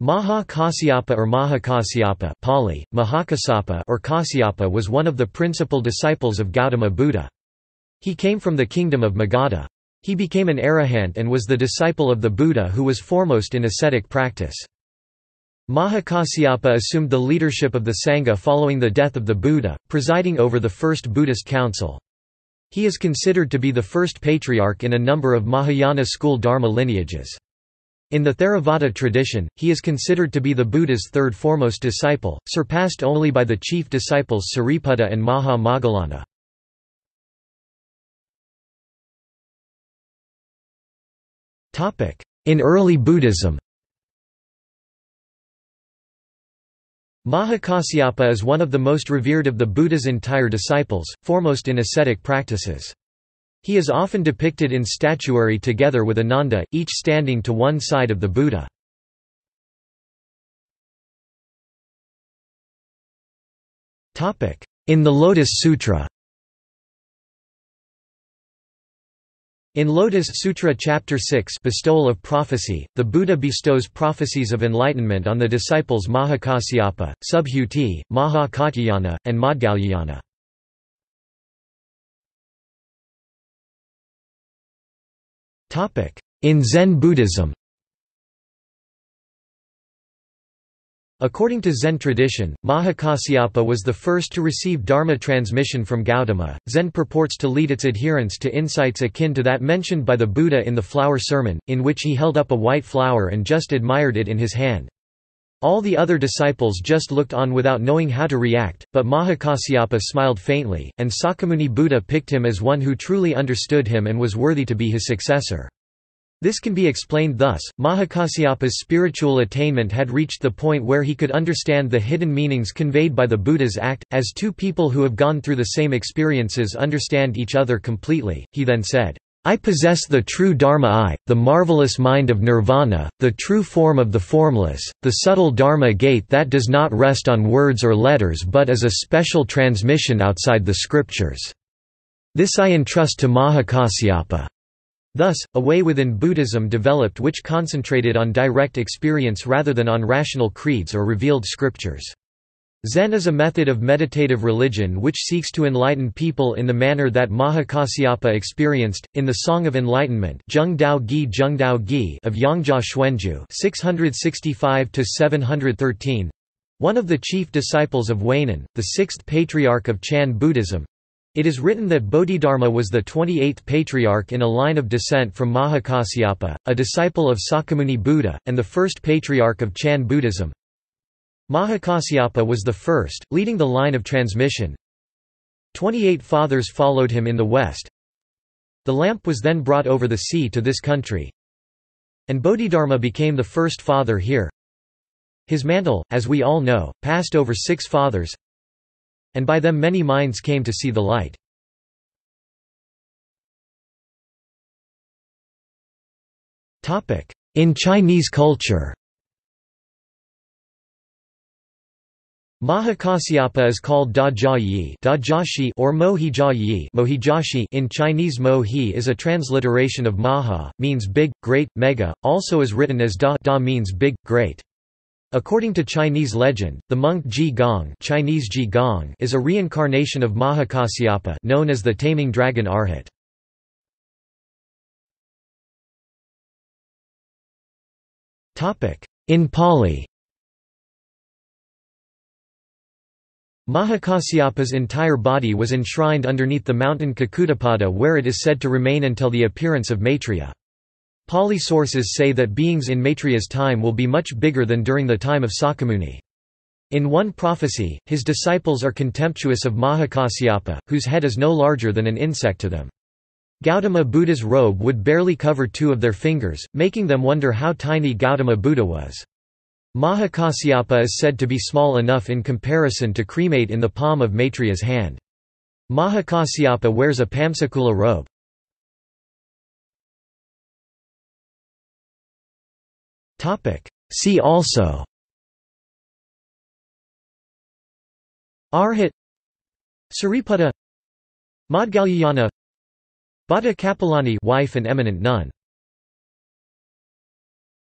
Maha Kasyapa or Mahakasyapa Pali, Mahakassapa or Kasyapa was one of the principal disciples of Gautama Buddha. He came from the kingdom of Magadha. He became an arahant and was the disciple of the Buddha who was foremost in ascetic practice. Mahakasyapa assumed the leadership of the Sangha following the death of the Buddha, presiding over the first Buddhist council. He is considered to be the first patriarch in a number of Mahayana school Dharma lineages. In the Theravada tradition, he is considered to be the Buddha's third foremost disciple, surpassed only by the chief disciples Sariputta and Maha Moggallana. In early Buddhism Mahakasyapa is one of the most revered of the Buddha's entire disciples, foremost in ascetic practices. He is often depicted in statuary together with Ananda, each standing to one side of the Buddha. In the Lotus Sutra In Lotus Sutra Chapter 6 Bestowal of Prophecy, the Buddha bestows prophecies of enlightenment on the disciples Mahakasyapa, Subhuti, Maha Katyayana, and Maudgalyayana. In Zen Buddhism According to Zen tradition, Mahakasyapa was the first to receive Dharma transmission from Gautama. Zen purports to lead its adherents to insights akin to that mentioned by the Buddha in the Flower Sermon, in which he held up a white flower and just admired it in his hand. All the other disciples just looked on without knowing how to react, but Mahakasyapa smiled faintly, and Sakyamuni Buddha picked him as one who truly understood him and was worthy to be his successor. This can be explained thus, Mahakasyapa's spiritual attainment had reached the point where he could understand the hidden meanings conveyed by the Buddha's act, as two people who have gone through the same experiences understand each other completely. He then said, I possess the true Dharma I, the marvelous mind of nirvana, the true form of the formless, the subtle Dharma gate that does not rest on words or letters but is a special transmission outside the scriptures. This I entrust to Mahakasyapa. Thus, a way within Buddhism developed which concentrated on direct experience rather than on rational creeds or revealed scriptures. Zen is a method of meditative religion which seeks to enlighten people in the manner that Mahakasyapa experienced. In the Song of Enlightenment Zheng Dao Ge Zheng Dao Ge of Yongjia Xuanjue 665 one of the chief disciples of Huineng, the sixth patriarch of Chan Buddhism, it is written that Bodhidharma was the 28th patriarch in a line of descent from Mahakasyapa, a disciple of Sakyamuni Buddha, and the first patriarch of Chan Buddhism. Mahakasyapa was the first, leading the line of transmission. Twenty-eight fathers followed him in the west. The lamp was then brought over the sea to this country. And Bodhidharma became the first father here. His mantle, as we all know, passed over six fathers, and by them many minds came to see the light. In Chinese culture Mahakasyapa is called Da Jia Yi or Mohi Yi in Chinese Mo He is a transliteration of Maha, means big, great, mega, also is written as Da, da means big, great. According to Chinese legend, the monk Ji Gong, Chinese Ji Gong is a reincarnation of Mahakasyapa known as the taming dragon Arhat. In Pali Mahakasyapa's entire body was enshrined underneath the mountain Kukkutapada where it is said to remain until the appearance of Maitreya. Pali sources say that beings in Maitreya's time will be much bigger than during the time of Sakyamuni. In one prophecy, his disciples are contemptuous of Mahakasyapa, whose head is no larger than an insect to them. Gautama Buddha's robe would barely cover two of their fingers, making them wonder how tiny Gautama Buddha was. Mahakasyapa is said to be small enough in comparison to cremate in the palm of Maitreya's hand. Mahakasyapa wears a Pamsukula robe. See also. Arhat. Sariputta. Maudgalyayana Bhadda Kapilani wife and eminent nun